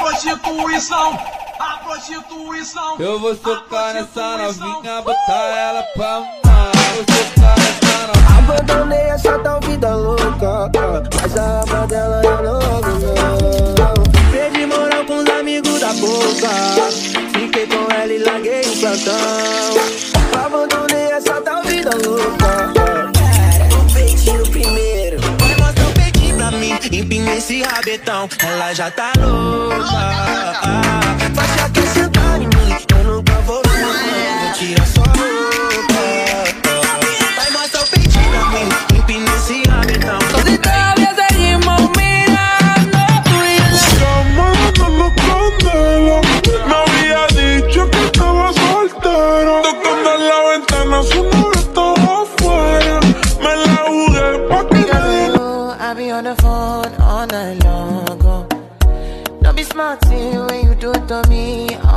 Prostituição, a prostituição. Eu vou socar nessa novinha, botar ela pra amar. Vou socar nessa novinha. Abandonei essa tal vida louca Mas a alma dela eu não não Perdi moral com os amigos da boca Fiquei com ela e larguei o plantão Abandonei essa tal vida louca Empina esse rabetão Ela já tá louca. Faixa quer sentar em mim Eu nunca vou Vou tirar sua roupa. Vai mostrar o peitinho pra mim Empina esse rabetão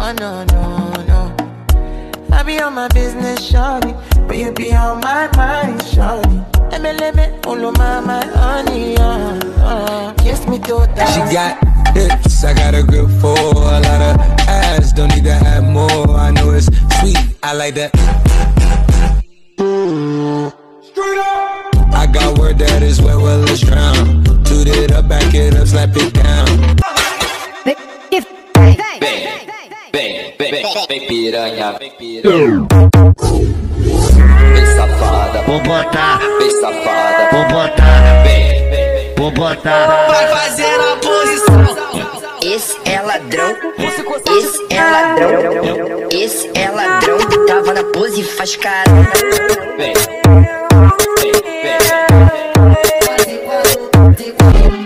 Oh no no no. I be on my business, shawty, but you be on my mind, shawty. Let me let me follow my my honey, uh, uh. Kiss me to the She got hips, I got a grip for a lot of ass. Don't need to have more. I know it's sweet, I like that. Straight up. I got word that is wet, well, it's drown. Toot it up, back it up, slap it down. Vem, vem, vem, vem piranha, vem piranha. Vem safada, Vou botar, vem safada, vou botar, vem, vem, vou botar. Vai fazer a posição. Esse é ladrão, esse é ladrão, esse é ladrão. Tava na pose e faz cara. vem,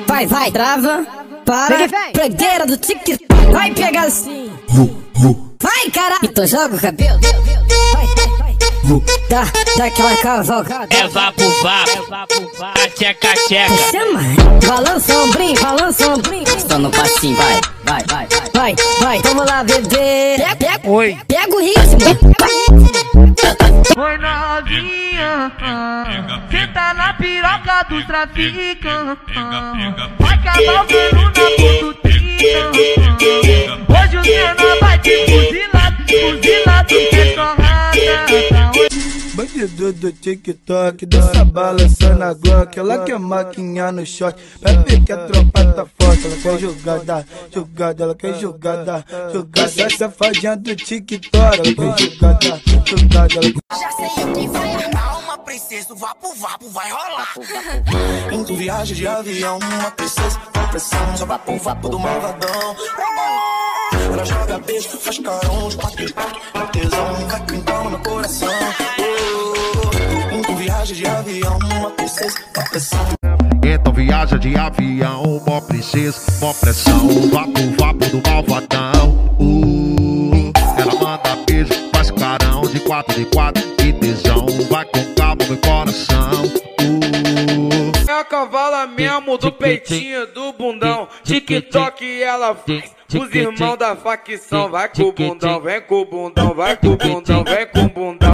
Vai, vai, trava. Para. Pregueira do TikTok. Vai pegar assim. Caralho. Então joga o cabelo. Vai, vai, vai. Dá, dá aquela cavalgada. É vapo vapo, tcheca tcheca. Chama. Balança o ombrinho, balança o ombrinho. Tô no passinho, vai, vai, vai, vai. Vai, vai, vamos lá, bebê. Pega, pega, Oi. pega o ritmo. Oi novinha, senta na piroca do traficante. Vai cavalgando na condutinha. Hoje o menor vai te fuzilar, torrada. Bandido do TikTok, dança balançando a Glock. Ela quer maquinha no shot, vai ver que a tropa tá forte. Ela quer jogada, jogada, ela quer jogada, jogada. Essa safadinha do TikTok, ela quer jogada, jogada ela... Já sei o que vai armar uma princesa, o vapo vapo vai rolar. Em viagem de avião, uma princesa. Com pressão, só vapo vapo do malvadão. Ela joga beijo, faz carão, de quatro de quatro, é tesão, vai cantando no coração. Em viagem de avião, uma princesa com pressão. Então viaja de avião, mó princesa, mó pressão, vapo vapo do malvadão. Uh, ela manda beijo, faz carão de quatro de quatro, que tesão, vai com calma meu coração. Uh, É a cavala mesmo do peitinho do bundão. TikTok ela faz. Os irmãos da facção, vai com o bundão, vem com o bundão, vai com o bundão, vem com o bundão.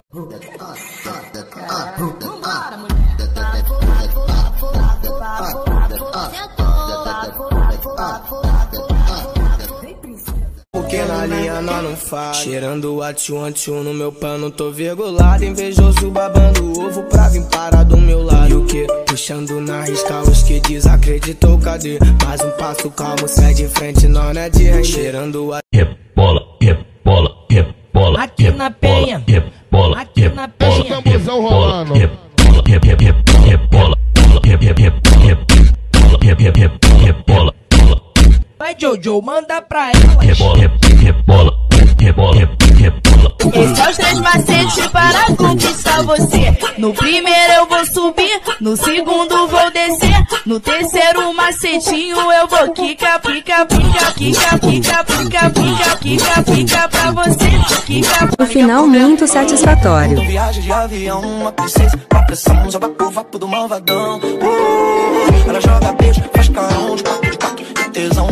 Porque na linha nós não faz Cheirando a tchum tchum no meu pano Tô virgulado, invejoso babando ovo Pra vir parar do meu lado O que? Puxando na risca os que desacreditou Cadê? Mais um passo calmo, sai de frente Nós não é de render Cheirando a rebola, rebola, rebola, Aqui na penha. rebola, Aqui na penha. tambozão rolando. Rebola, rebola, rebola, rebola, rebola, rebola, Vai, Jojo, manda pra ela. rebola, rebola, rebola, rebola. Esses são os três macetes para conquistar você. No primeiro eu vou subir, no segundo vou descer, no terceiro macetinho eu vou quica, pica, pica, quica, pica, pica, pica, quica, pica pra você. Quica, No final, muito satisfatório. Viagem de avião, uma princesa pressão Só vapo vapo do malvadão Uh, Ela joga beijo, faz carão de quatro de quatro tesão,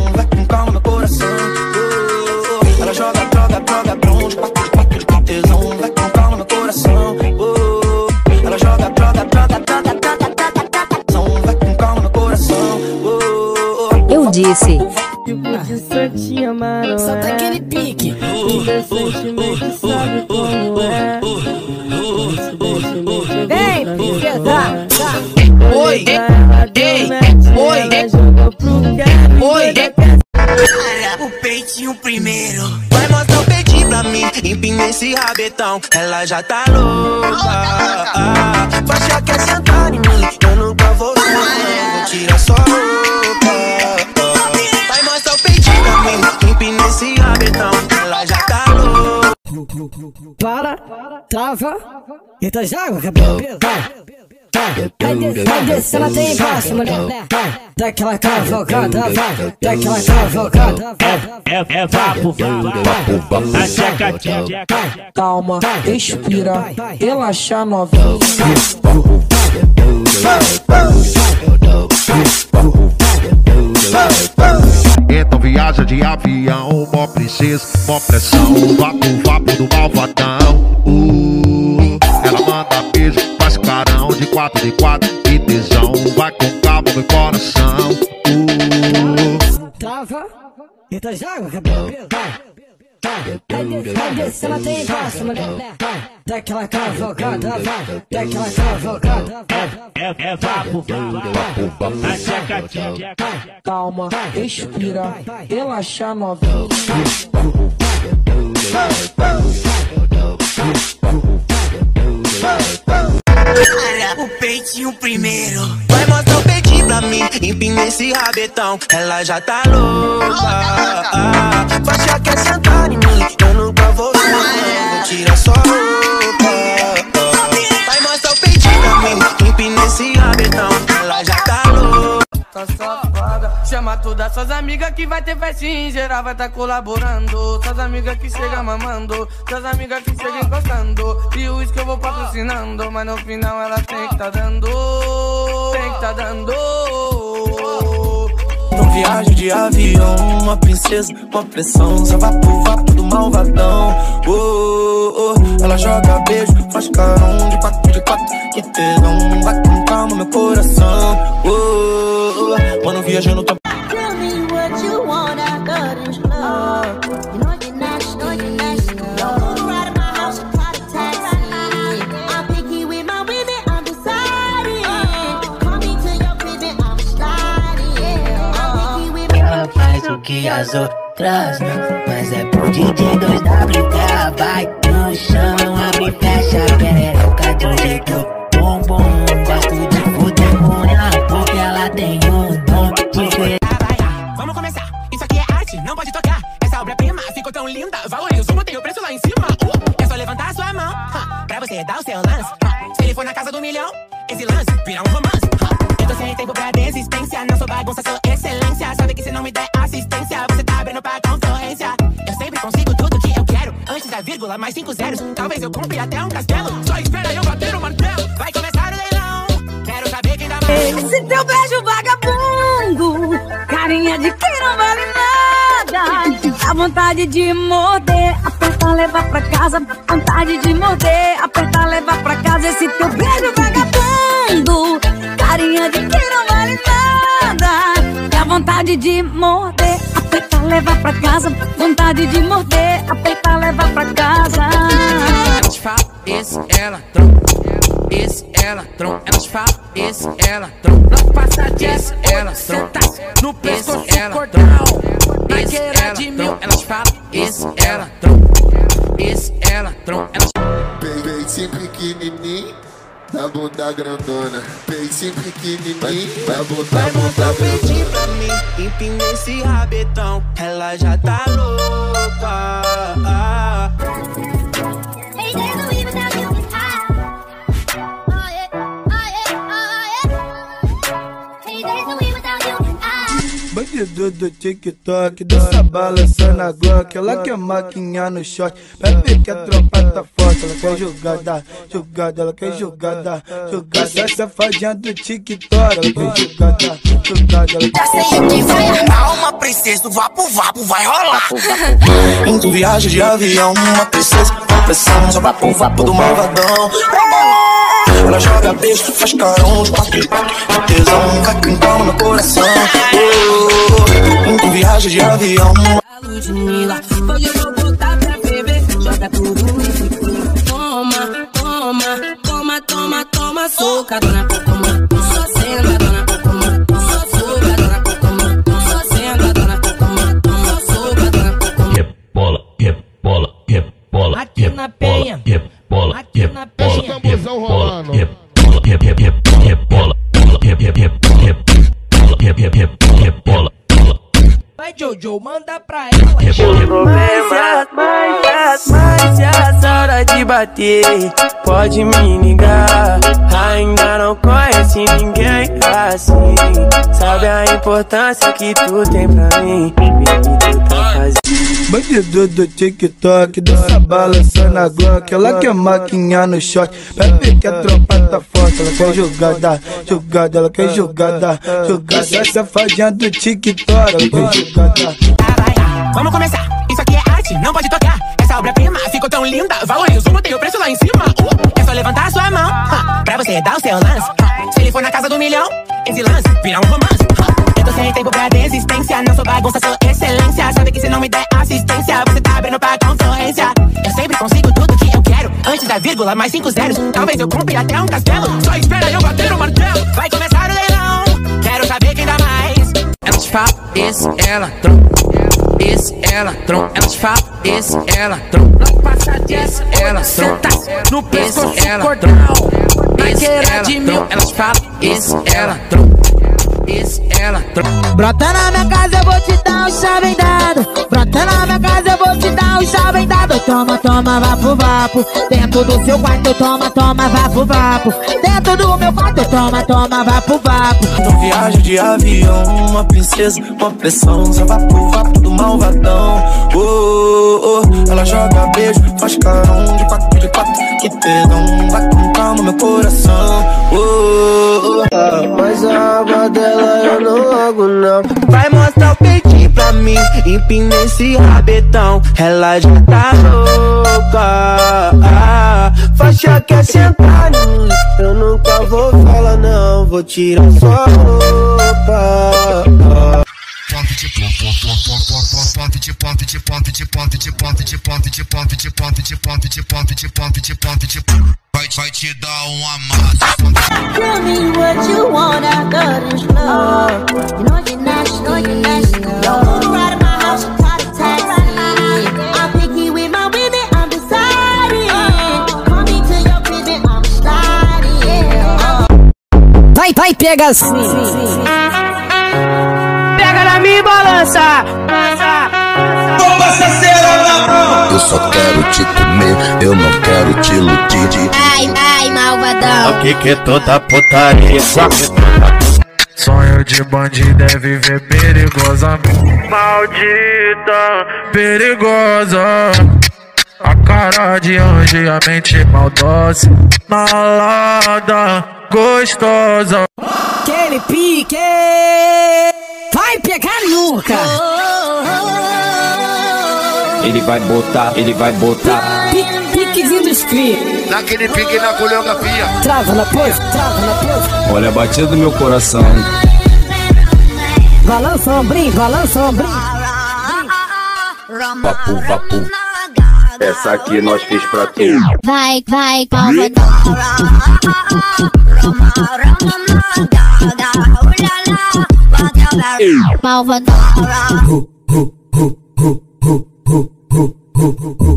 disse. de santinho minha maroa. Só tá aquele pique. É. Vem, piedade. Oi, ei, oi, oi, O peitinho primeiro. Vai mostrar o peitinho pra mim. Empina esse rabetão. Ela já tá louca. Vai achar que é sentar em mim. Eu nunca vou. Vou tirar sua roupa. Mim. Empina esse rabetão. Ela já tá louca. Para, trava. Eita, já, cabelo. Vai. Vai, vai descer, vai descer até embaixo, mulher. Vai, dá aquela cavalgada, vai, dá aquela cavalgada, vai. É, é vapo, vapo, vapo, a tcheca, tcheca. Calma, respira, relaxa novinho. Então viaja de avião, mó princesa, mó pressão, vapo, vapo do malvadão. Uh, ela manda beijo, faz carão de quatro de quatro, que tesão, vai com calma no coração. Uh, Trava. Eita, já, cabelo. Descer até embaixo, mulher. Vai, dá aquela cavalgada, vai, dá aquela cavalgada, vai. É, é vapo, vapo, vapo, a tcheca, tcheca. Calma, respira, relaxa novinho. O peitinho primeiro. Vai mostrar o peitinho pra mim. Empina esse rabetão. Ela já tá louca. Vai achar que é sentar em mim. Eu nunca vou. Vou tirar sua roupa. Chama todas suas amigas que vai ter festinha em geral, vai tá colaborando. Suas amigas que chegam mamando, suas amigas que chegam encostando. E o uísque eu vou patrocinando, mas no final ela tem que tá dando. Tem que tá dando. Não viagem de avião, uma princesa, uma pressão, só vapo, vapo do malvadão. Oh, oh, oh. Ela joga beijo, faz carão de quatro, de quatro, que tesão, vai com calma meu coração. Oh, oh, oh. Mano, viajando, tô Ela faz o que as outras não Mas é pro DJ 2W que ela vai no chão Abre e fecha a perereca de um jeito bom, bom Gosto de fuder com ela porque ela tem um dom de conhecer Vamos começar, isso aqui é arte, não pode tocar. Essa obra-prima ficou tão linda, valorizo, botei o preço lá em cima. Uh, é só levantar a sua mão, huh, pra você dar o seu lance. Se ele for na casa do milhão, esse lance vira um romance. Eu tô sem tempo pra desistência, não sou bagunça, sou não me der assistência, você tá abrindo pra concorrência. Eu sempre consigo tudo que eu quero, antes da vírgula, mais cinco zeros. Talvez eu compre até um castelo. Só espera eu bater o martelo, vai começar o leilão. Quero saber quem dá mais. Esse teu beijo vagabundo, carinha de quem não vale nada. A vontade de morder, apertar, levar pra casa. Vontade de morder, apertar, levar pra casa. Esse teu beijo vontade de morder, apertar, levar pra casa. Vontade de morder, apertar, levar pra casa. Elas falam, esse ela trompa. Esse ela trompa. Elas falam, esse ela trompa. Não passa esse ela trompa. No pescoço ela trompa. Esse ela trompa. Elas falam, esse ela trompa. Esse ela trompa. Elas Peitinho pequenininho, da bunda grandona. Peitinho pequenininho, Vai bunda mostrar o peitinho grandona. pra mim, empina esse rabetão. Ela já tá louca. Hey, there's no Bandido do TikTok, dança balançando a Glock. Ela quer maquinha no shot, bebe que a tropa tá forte. Ela quer jogada, jogada, ela quer jogada, jogada. Safadinha do TikTok, ela quer jogada, jogada, ela Já sei quer que vai armar uma princesa, o vapo vapo vai rolar. Em viagem de avião, uma princesa, uma pressão, só vapo vapo do malvadão. Ela joga beijo, faz carão de quatro de quatro. Tesão, vai quentar no meu coração. Oh, um viagem de avião. Ludmilla, hoje eu vou botar pra beber. Joga tudo aqui. Toma, toma, toma, toma, toma, soca, dona Toma, só senta, dona Toma, só soca, dona Toma, só senta, dona Toma, só soca, rebola, Aqui na rebola, rebola, rebola. Vai, Jojo, manda pra ela. Mas já, mas já, mas já essa hora de bater Pode me ligar. Ainda não conhece ninguém assim. Sabe a importância que tu tem pra mim Baby, tu tá fazendo. Bandido do TikTok, dança balançando a Glock. Ela quer maquinha no shot, bebe que a tropa tá forte. Ela quer jogada, jogada, ela quer jogada, jogada. Safadinha do TikTok, ela quer jogada. Vamos começar, isso aqui é arte, não pode tocar Essa obra-prima ficou tão linda. Valorizo, tem o preço lá em cima. Uh, É só levantar a sua mão ha, Pra você dar o seu lance ha, Se ele for na casa do milhão Esse lance vira um romance ha, Eu tô sem tempo pra desistência Não sou bagunça, sou excelência. Sabe que se não me der assistência Você tá abrindo pra concorrência. Eu sempre consigo tudo que eu quero Antes da vírgula, mais cinco zeros. Talvez eu compre até um castelo. Só espera eu bater o martelo. Vai começar o leilão. Quero saber quem dá mais. Elas falam, esse ela trompa. Esse ela trompa. Elas falam, esse ela trompa. Esse ela trompa. No pescoço ela trompa. Esse ela trompa. Elas falam, esse ela trompa. Esse ela. Brota na minha casa, eu vou te dar um chave dado. Brota na minha casa, eu vou te dar um chave dado. Toma, toma, vapo, vapo. Dentro do seu quarto, toma, toma, vapo, vapo. Dentro do meu quarto, toma, toma, vapo, vapo. Não viagem de avião, uma princesa, uma pressão, só vapo, vapo do malvadão. Oh, oh, oh. Ela joga beijo, faz carão de quatro de quatro. Que perdão, vai com calma meu coração. Oh, oh, oh. Mas a aba dela eu não logo não. Vai mostrar o peitinho pra mim Empina esse rabetão Ela já tá louca ah, Faixa quer sentar mim Eu nunca vou falar não Vou tirar sua roupa Vai, vai te dar um amasso. Tell me what you want, I got is love. You know you're nasty, know you're. Don't of my house, you caught a taxi. I'm picky with my women, I'm deciding. Call me to your crib and I'm sliding. Vai, vai, pega assim. Na minha balança Eu só quero te comer, eu não quero te iludir. Ai, ai, malvadão. O que que é toda putaria? Sonho de bandido é viver perigosa Maldita, perigosa A cara de anjo e a mente maldosa Malada, gostosa Aquele pique. Vai pegar nunca. Ele vai botar, ele vai botar. Pique, piquezinho dos cria. Naquele pique na coreografia. Trava na pose, trava na pose. Olha a batida do meu coração. Balança o ombrinho, balança o ombrinho. Vapu, vapu. Essa aqui nós fez pra tu. Vai, vai, malvadão.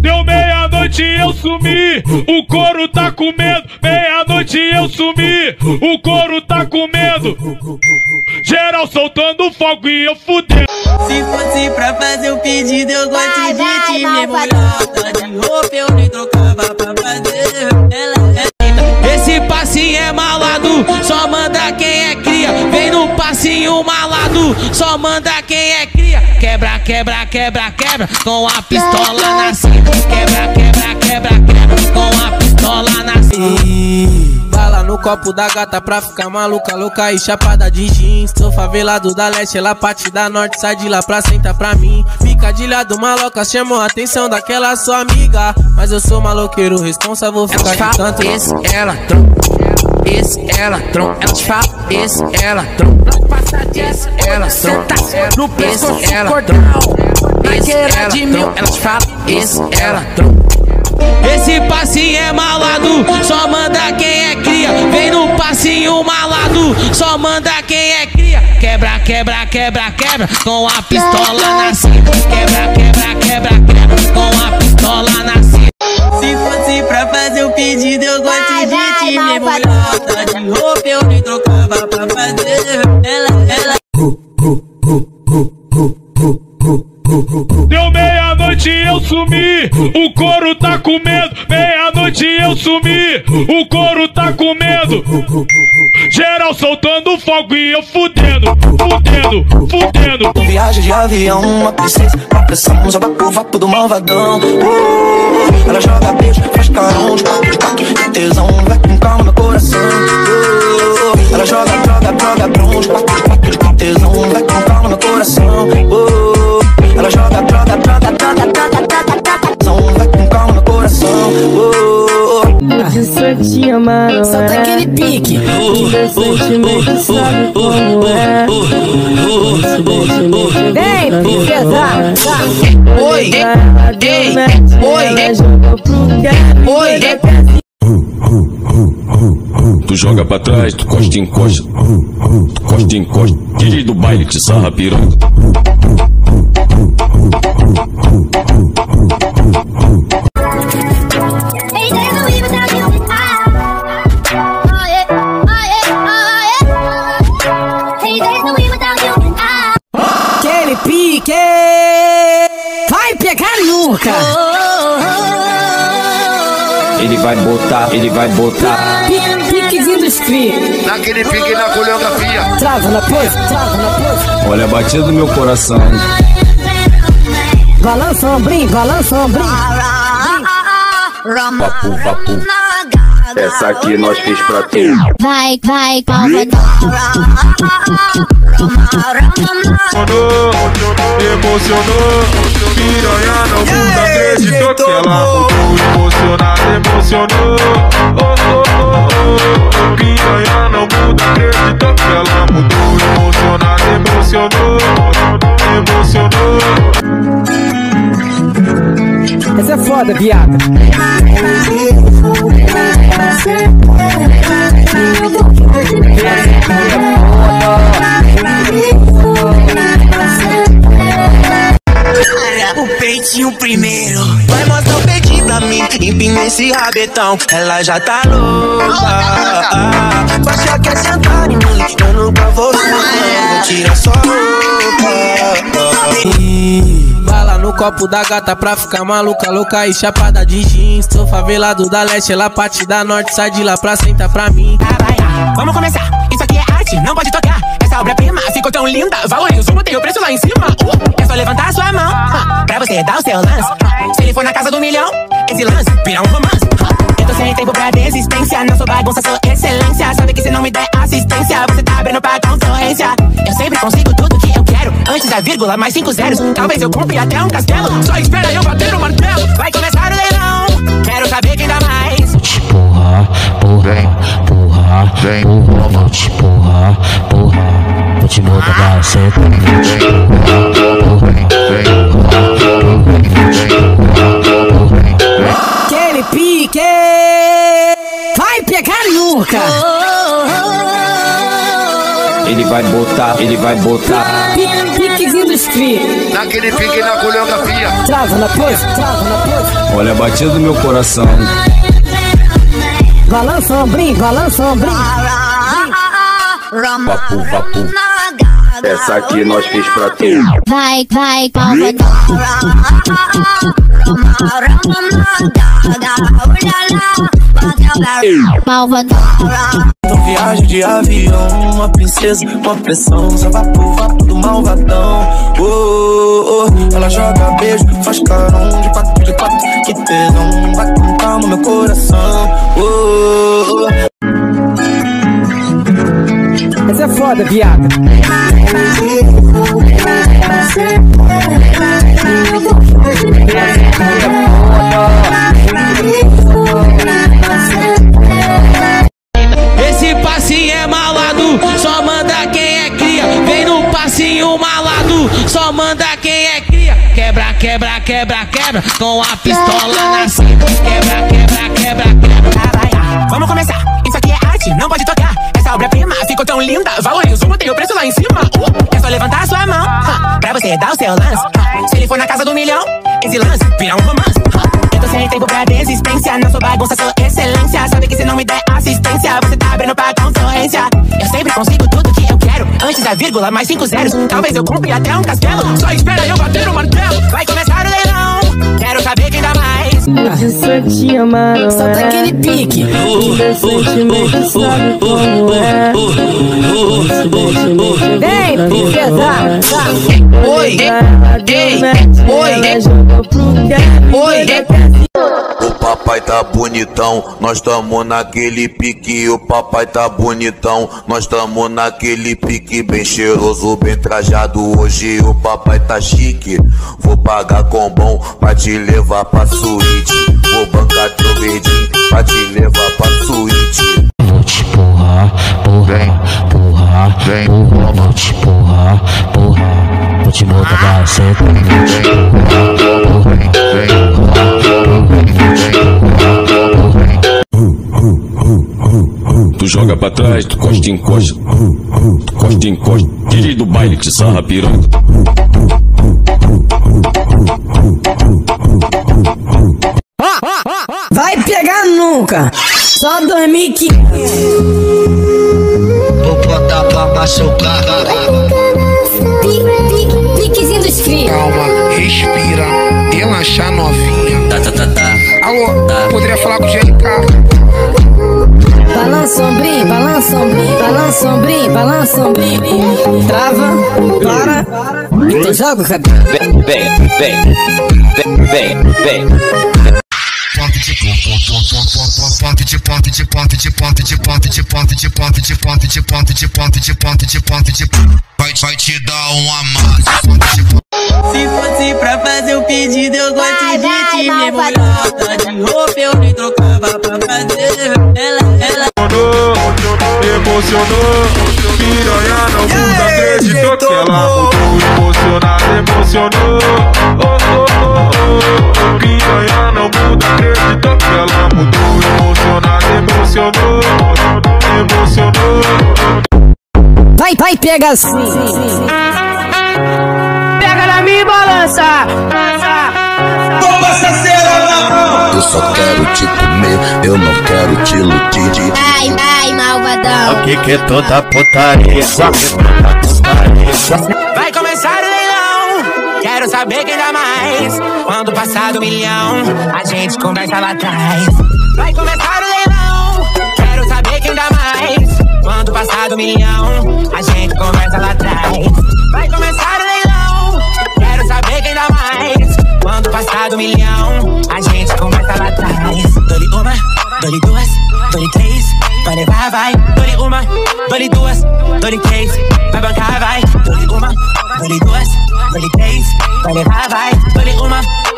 Deu meia-noite eu sumi, o couro tá com medo. Meia-noite eu sumi, o couro tá com medo. Geral soltando fogo e eu fudendo. Se fosse pra fazer um pedido Eu gosto de ti, minha mulher Tá de roupa eu nem trocava pra fazer Ela é Esse passinho é malado, só manda quem é cria. Vem no passinho malado, só manda quem é cria. Quebra, quebra, quebra, quebra, com a pistola na cinta. Quebra, quebra, quebra, quebra, com a pistola na cinta. Bala no copo da gata pra ficar maluca, louca e chapada de jeans. Sou favelado da leste, ela parte da norte, sai de lá pra sentar pra mim. Picadilha maloca, chamou a atenção daquela sua amiga. Mas eu sou maloqueiro responsa, vou ficar de tanto. Esse ela trompa. Esse ela tromba. Elas falam, esse ela tromba. Não passa disso, ela tromba. No pescoço, ela tromba. Esse ela tromba. Elas falam, esse ela tromba. Esse passinho é malado, só manda quem é cria. Vem no passinho malado, só manda quem é cria. Quebra, quebra, quebra, quebra, com a pistola na cinta. Quebra, quebra, quebra, quebra, com a pistola na cinta. Se fosse pra fazer um pedido, eu gosto de te ver mulher. Tá de roupa, eu nem trocava pra fazer. Deu meia-noite eu sumi, o couro tá com medo. Meia-noite eu sumi, o couro tá com medo. Geral soltando fogo e eu fudendo, fudendo, fudendo. Viagem de avião, uma princesa, uma pressão, joga pro vapo do malvadão. Uh, ela joga beijo, faz carão, de quatro, de de tesão, vai com calma no coração. Uh, ela joga, joga, joga, bron, de quatro, de de tesão, vai com calma no coração. Uh, Só te amaram. Solta aquele pique. É. Vem, pesado. Oi, ei, oi, oi, Tu joga pra trás, tu costa em costa, tu costa em costa. DJ do baile que sarra piranha. Nunca. Ele vai botar, ele vai botar. Pi- Piquezinho dos cri. Naquele pique na coreografia. Trava na pose, trava na pose. Olha a batida do meu coração. Balança o ombrinho, balança o ombrinho. Vapu, vapu. Essa aqui nós fez pra tu. Vai, vai, palma. Emocionou, piranha não muda, acreditou que ela mudou. Emocionada, emocionou. Oh, oh, oh, oh. Piranha não muda, acreditou que ela mudou. Emocionada, emocionou. Emocionou. Essa é foda, viada. O peitinho primeiro. Vai mostrar o peitinho pra mim. Empina esse rabetão. Ela já tá louca. Baixa quer sentar em mim. Eu nunca vou. Vou tirar sua roupa. Bala no copo da gata pra ficar maluca, louca e chapada de jeans. Sou favelado da leste, ela parte da norte, sai de lá pra sentar pra mim. Vamos começar, isso aqui é arte, não pode tocar. Essa obra-prima ficou tão linda. Valorizo, botei o preço lá em cima. Uh, é só levantar sua mão uh, pra você dar o seu lance. Uh, se ele for na casa do milhão, esse lance vira um romance. Uh, eu tô sem tempo pra desistência. Não sou bagunça, sou excelência. Sabe que se não me der assistência, você tá abrindo pra concorrência. Eu sempre consigo tudo que eu quero. Antes da vírgula, mais cinco zeros. Talvez eu compre até um castelo. Só espera eu bater no martelo. Vai começar o leilão. Quero saber quem dá mais. Porra, porra, porra, porra, te porra, porra, vou te botar você Aquele pique. Vai pegar nunca. Ele vai botar, ele vai botar. Pi- Piquezinho dos cri. Naquele pique na coreografia. Trava na pose, trava na pose. Olha a batida do meu coração. Balança o ombrinho, balança o ombrinho. Vapu, vapu. Essa aqui nós fez pra tu. Vai, vai, palma. Malvadão. Então viagem de avião, uma princesa, uma pressão, só vapo, vapo do malvadão. Oh, oh. Ela joga beijo, faz carão de quatro, de quatro, que tesão, vai com calma meu coração. Oh, oh. Mas é foda, viado. Esse passinho é malado, só manda quem é cria. Vem no passinho malado, só manda quem é cria. Quebra, quebra, quebra, quebra, com a pistola na cintura. Dar o seu lance. Uh, se ele for na casa do milhão, esse lance vira um romance. Eu tô sem tempo pra desistência, não sou bagunça, sou excelência. Sabe que se não me der assistência, você tá abrindo pra concorrência. Eu sempre consigo tudo que eu quero, antes da vírgula, mais cinco zeros. Talvez eu compre até um castelo, só espera eu bater o martelo. Vai começar o leilão, Quero saber quem dá mais. De santinha, mano. Solta aquele pique. Vem, princesa. Oi, ei, oi, oi papai tá bonitão, nós tamo naquele pique. O papai tá bonitão, nós tamo naquele pique. Bem cheiroso, bem trajado. Hoje o papai tá chique. Vou pagar com bom pra te levar pra suíte. Vou bancar teu verdinho pra te levar pra suíte. Vou te porrar, porra, porra, porra, vou te porrar, porra, vou te botar pra seta, vou te porrar, porra, Tu joga pra trás, tu costa em costa, tu costa em costa. DJ do baile que sarra piranha. Vai pegar nunca. Só 2015. Vou botar pra machucar. Piquezinho dos Calma, respira, relaxa novinha. Tá, tá, tá, tá. Alô, poderia falar com o GLK? Balança ombrinho, balança ombrinho, balança ombrinho, balança ombrinho. Trava, para. Então joga o cabelo. Vem, vem, vem, vem, vem, vem. De pote de de de de de de de de de de de vai vai te dar um amasso. Se fosse pra fazer um pedido, eu gosto de te mergulhar. Tá de roupa, eu nem trocava pra fazer. Ela, ela. Emocionou, piranha não muda, acreditou que ela mudou, emocionada, emocionou. Oh, oh, oh, oh. Piranha não muda, acreditou que ela mudou, emocionada, emocionou, emocionou. Vai, vai, pega assim. Pega na minha balança. Toma essa cera na mão. Eu só quero te comer, eu não quero te iludir. Ai, ai, malvadão. O que que é toda putaria? Só que toda putaria. Vai começar o leilão. Quero saber quem dá mais. Quando passar do milhão, a gente conversa lá atrás. Vai começar o leilão. Quero saber quem dá mais. Quando passar do milhão, a gente conversa lá atrás.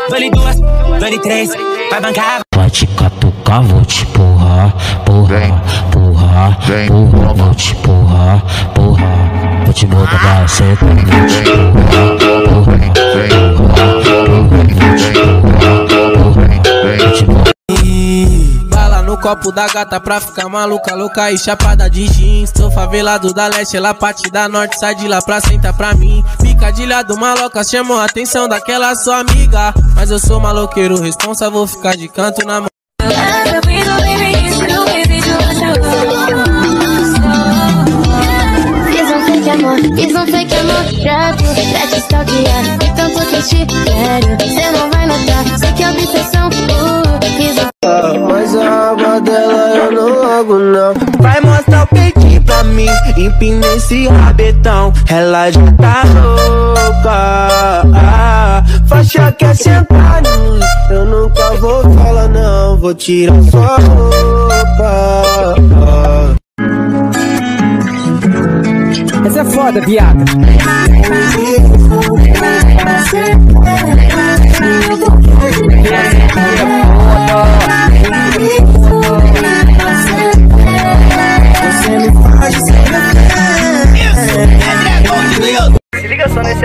Dole duas, dole três. Vai bancar, vai te catucar, vou te porrar, porra, porra, porra, vou te porrar, porra, vou te botar pra seta, vou te porrar, porra, porra, porra, vou te porrar. Bala copo da gata pra ficar maluca, louca e chapada de jeans. Sou favelado da leste, ela parte da norte, sai de lá pra sentar pra mim. Picadilha do maloca chamou a atenção daquela sua amiga. Mas eu sou maloqueiro, responsa, vou ficar de canto na mão. Amor, pra te stalkear que te quero, cê não vai notar Sei que é obsessão, uh, não. Vai mostrar o peitinho pra mim, empina esse rabetão. Ela já tá louca. ah, Faixa quer sentar em mim Eu nunca vou falar não. Vou tirar sua roupa. Essa é foda, viada.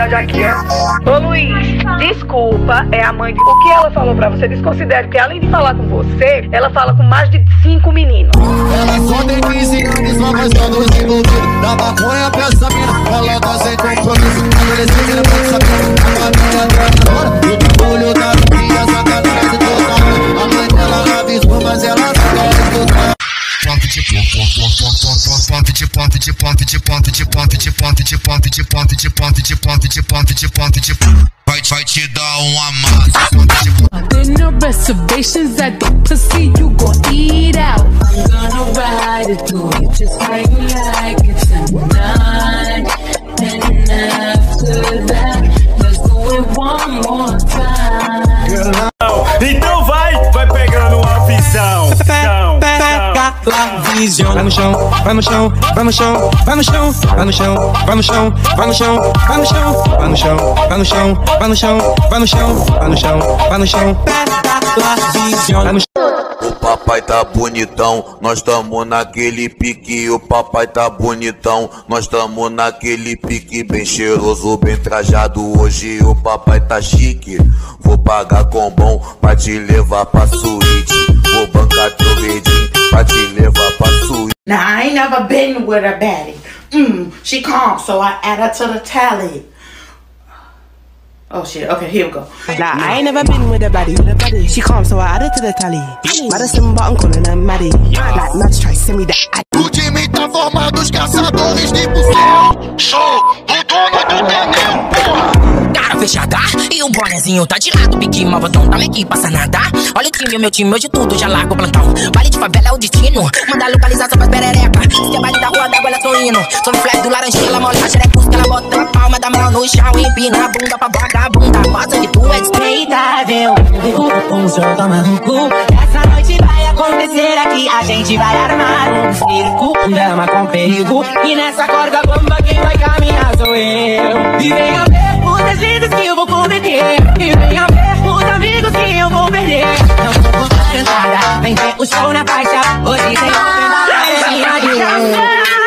Aqui, ó. Ô Luiz, desculpa, é a mãe. O que ela falou pra você, desconsidere, porque além de falar com você, ela fala com mais de cinco meninos. Ela só tem 15 anos, envolvidos. Maconha pra essa mina, ela tá sem compromisso. A agora. E o bagulho da vai vai te dar um. There no reservations at the pussy, you gon' eat out. I'm gonna ride it through you just like me like it's Pega lá, visão. Vai no chão, vai no chão, vai no chão, vai no chão, vai no chão, vai no chão, vai no chão, vai no chão, vai no chão, vai no chão, vai no chão, vai no chão, vai no chão, vai no chão. Vai no chão. O papai tá bonitão, nós tamo naquele pique. O papai tá bonitão, nós tamo naquele pique. Bem cheiroso, bem trajado. Hoje o papai tá chique. Vou pagar com bom pra te levar pra suíte. Vou bancar teu verdinho pra te levar pra suíte. Now I ain't never been with a baddie. Mm, she calm, so I add her to the tally. Oh shit, okay, here we go. Nah, I ain't never been with a baddie. She calm, so I add her to the tally. Madison button calling her Maddie. Like nuts try send me that. O time tá formado os caçadores de bucel. Sou bonezinho tá de lado. Pique malvadão, tá aqui, passa nada. Olha o time, meu time, hoje tudo já largo o plantão. Baile de favela é o destino. Manda localizar só pras perereca. Se é baile da rua d'água, ela sorrindo. Sobre flash do laranjinha, ela molha a xerecus que ela bota a palma da mão no chão. Empina a bunda pra vagabunda. Mostra que tu é Respeitável, com o seu toma no cu. Essa noite vai acontecer aqui, a gente vai armar um circo, um drama com perigo. E nessa corda bomba quem vai caminhar sou eu. E venha ver as vidas que eu vou cometer E venha ver os amigos que eu vou perder. Não vou contar cantada, vem ver o show na faixa Hoje tem open bar, é